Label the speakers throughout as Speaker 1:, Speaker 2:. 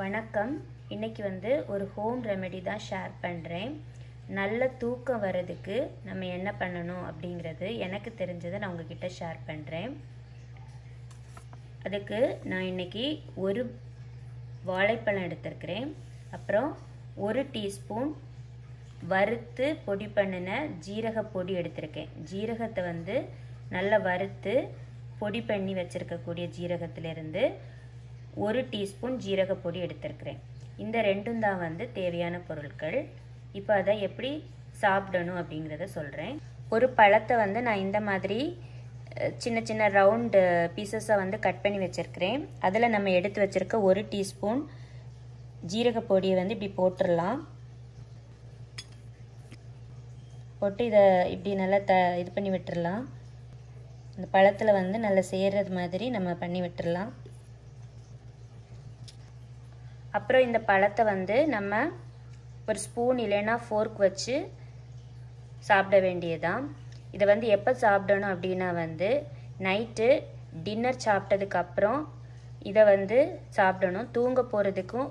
Speaker 1: வணக்கம். இன்னைக்கு வந்து ஒரு ஹோம் ரெமெடி தான் ஷேர் பண்ணுறேன் நல்ல தூக்கம் வர்றதுக்கு நம்ம என்ன பண்ணணும் அப்படிங்கிறது எனக்கு தெரிஞ்சதை நான் உங்ககிட்ட ஷேர் பண்ணுறேன் அதுக்கு நான் இன்னைக்கு ஒரு வாழைப்பழம் எடுத்திருக்கிறேன். அப்புறம் ஒரு டீஸ்பூன் வறுத்து பொடி பண்ணின ஜீரக பொடி எடுத்திருக்கேன். ஜீரகத்தை வந்து நல்லா வறுத்து பொடி பண்ணி வச்சுருக்கக்கூடிய ஜீரகத்திலேருந்து ஒரு டீஸ்பூன் ஜீரக பொடி எடுத்திருக்கிறேன். இந்த ரெண்டும் தான் வந்து தேவையான பொருட்கள். இப்போ அதை எப்படி சாப்பிடணும் அப்படிங்கிறத சொல்கிறேன் ஒரு பழத்தை வந்து நான் இந்த மாதிரி சின்ன சின்ன ரவுண்டு பீசஸை வந்து கட் பண்ணி வச்சுருக்கிறேன். அதில் நம்ம எடுத்து வச்சுருக்க ஒரு டீஸ்பூன் ஜீரக பொடியை வந்து இப்படி போட்டுடலாம். போட்டு இதை இப்படி நல்லா த இது பண்ணி விட்டுடலாம். இந்த பழத்தில் வந்து நல்லா சேர்றது மாதிரி நம்ம பண்ணி விட்டுடலாம். அப்புறம் இந்த பழத்தை வந்து நம்ம ஒரு ஸ்பூன் இல்லைன்னா ஃபோர்க் வச்சு சாப்பிட வேண்டியதான் இதை வந்து எப்போ சாப்பிடணும் அப்படின்னா வந்து நைட்டு டின்னர் சாப்பிட்டதுக்கப்புறம் இதை வந்து சாப்பிடணும். தூங்க போகிறதுக்கும்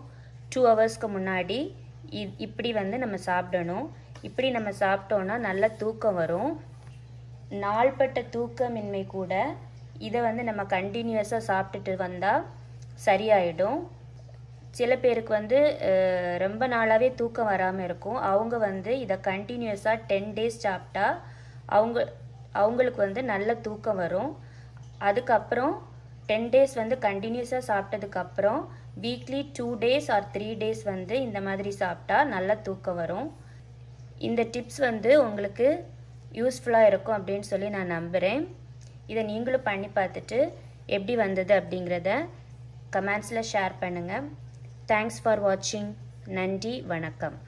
Speaker 1: டூ ஹவர்ஸ்க்கு முன்னாடி இப்படி வந்து நம்ம சாப்பிடணும். இப்படி நம்ம சாப்பிட்டோன்னா நல்ல தூக்கம் வரும். நாள்பட்ட தூக்கமின்மை கூட இதை வந்து நம்ம கண்டினியூஸாக சாப்பிட்டுட்டு வந்தால் சரியாயிடும். சில பேருக்கு வந்து ரொம்ப நாளாகவே தூக்கம் வராமல் இருக்கும். அவங்க வந்து இதை கண்டினியூஸாக டென் டேஸ் சாப்பிட்டா அவங்க அவங்களுக்கு வந்து நல்ல தூக்கம் வரும். அதுக்கப்புறம் டென் டேஸ் வந்து கண்டினியூஸாக சாப்பிட்டதுக்கப்புறம் weekly two days or three days வந்து இந்த மாதிரி சாப்பிட்டா நல்ல தூக்கம் வரும். இந்த டிப்ஸ் வந்து உங்களுக்கு யூஸ்ஃபுல்லாக இருக்கும் அப்படின்னு சொல்லி நான் நம்புகிறேன் இதை நீங்களும் பண்ணி பார்த்துட்டு எப்படி வந்தது அப்படிங்கிறத கமெண்ட்ஸில் ஷேர் பண்ணுங்கள் தேங்க்ஸ் ஃபார் வாட்சிங் நன்றி வணக்கம்